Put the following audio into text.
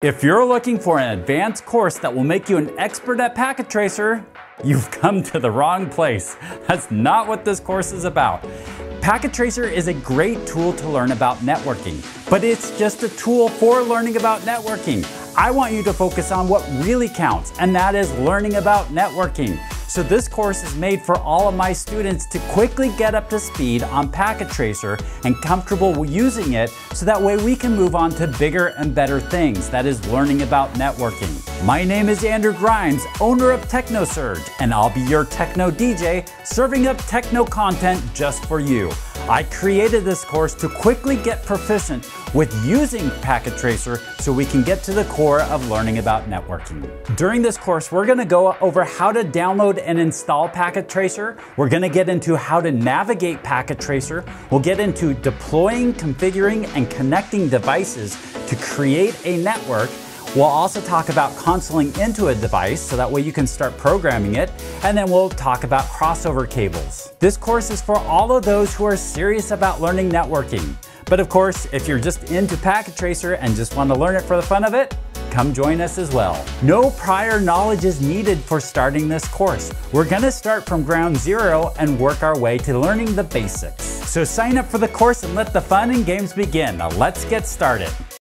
If you're looking for an advanced course that will make you an expert at Packet Tracer, you've come to the wrong place. That's not what this course is about. Packet Tracer is a great tool to learn about networking, but it's just a tool for learning about networking. I want you to focus on what really counts, and that is learning about networking. So this course is made for all of my students to quickly get up to speed on Packet Tracer and comfortable using it so that way we can move on to bigger and better things, that is learning about networking. My name is Andrew Grimes, owner of TechKnowSurge, and I'll be your techno DJ serving up techno content just for you. I created this course to quickly get proficient with using Packet Tracer so we can get to the core of learning about networking. During this course, we're gonna go over how to download and install Packet Tracer. We're gonna get into how to navigate Packet Tracer. We'll get into deploying, configuring, and connecting devices to create a network We'll also talk about consoling into a device so that way you can start programming it, and then we'll talk about crossover cables. This course is for all of those who are serious about learning networking. But of course, if you're just into Packet Tracer and just want to learn it for the fun of it, come join us as well. No prior knowledge is needed for starting this course. We're gonna start from ground zero and work our way to learning the basics. So sign up for the course and let the fun and games begin. Now let's get started.